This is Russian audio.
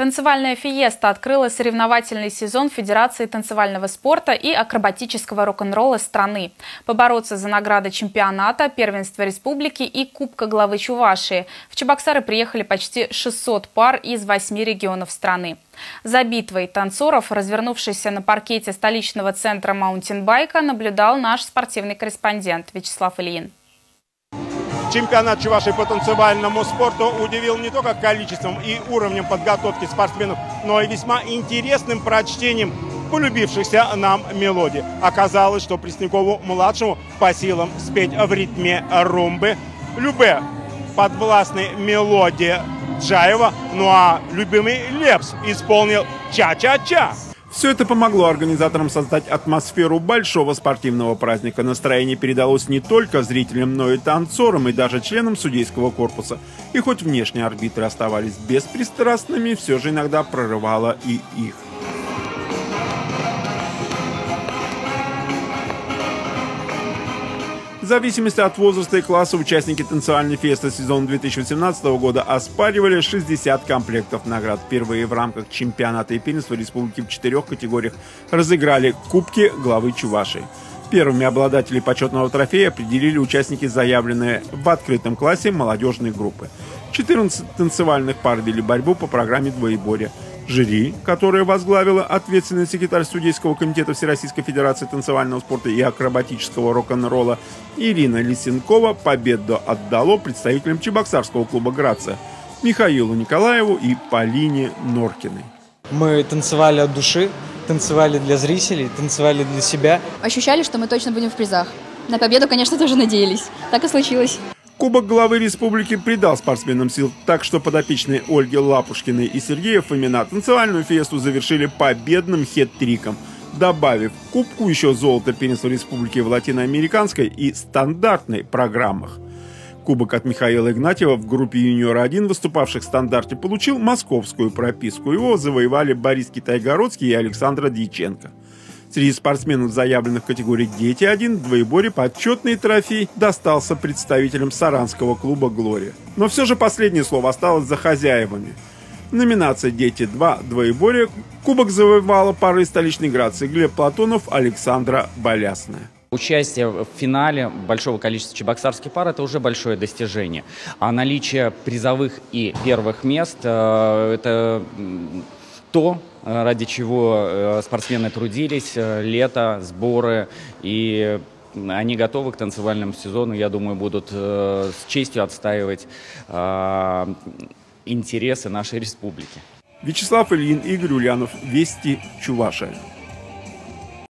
Танцевальная фиеста открыла соревновательный сезон Федерации танцевального спорта и акробатического рок-н-ролла страны. Побороться за награды чемпионата, первенства республики и Кубка главы Чувашии. В Чебоксары приехали почти 600 пар из 8 регионов страны. За битвой танцоров, развернувшейся на паркете столичного центра маунтинбайка, наблюдал наш спортивный корреспондент Вячеслав Ильин. Чемпионат Чувашии по танцевальному спорту удивил не только количеством и уровнем подготовки спортсменов, но и весьма интересным прочтением полюбившихся нам мелодий. Оказалось, что Преснякову-младшему по силам спеть в ритме румбы любе подвластной мелодии Джаева, ну а любимый Лепс исполнил «Ча-ча-ча». Все это помогло организаторам создать атмосферу большого спортивного праздника. Настроение передалось не только зрителям, но и танцорам, и даже членам судейского корпуса. И хоть внешние арбитры оставались беспристрастными, все же иногда прорывало и их. Зависимости от возраста и класса участники танцевальной фесты сезона 2018 года оспаривали 60 комплектов наград. Впервые в рамках чемпионата и первенства республики в четырех категориях разыграли кубки главы Чувашии. Первыми обладателей почетного трофея определили участники, заявленные в открытом классе молодежной группы. 14 танцевальных пар вели борьбу по программе «Двоеборье». Жюри, которое возглавила ответственный секретарь Судейского комитета Всероссийской Федерации танцевального спорта и акробатического рок-н-ролла Ирина Лисенкова, победу отдало представителям Чебоксарского клуба «Грация» Михаилу Николаеву и Полине Норкиной. Мы танцевали от души, танцевали для зрителей, танцевали для себя. Ощущали, что мы точно будем в призах. На победу, конечно, тоже надеялись. Так и случилось. Кубок главы республики придал спортсменам сил, так что подопечные Ольги Лапушкиной и Сергея Фомина танцевальную фесту завершили победным хет-триком, добавив кубку еще золото первенства республики в латиноамериканской и стандартной программах. Кубок от Михаила Игнатьева в группе «Юниор-1», выступавших в стандарте, получил московскую прописку. Его завоевали Борис Китайгородский и Александра Дьяченко. Среди спортсменов, заявленных в категории «Дети-1», в двоеборе почетный трофей достался представителям саранского клуба «Глория». Но все же последнее слово осталось за хозяевами. Номинация «Дети-2» двоеборье кубок завоевала пары столичной Грации Глеб Платонов, Александра Болясная. Участие в финале большого количества чебоксарских пар – это уже большое достижение. А наличие призовых и первых мест э, – это то, ради чего э, спортсмены трудились, э, лето, сборы, и они готовы к танцевальному сезону, я думаю, будут с честью отстаивать интересы нашей республики. Вячеслав Ильин, Игорь Ульянов, Вести, Чувашия.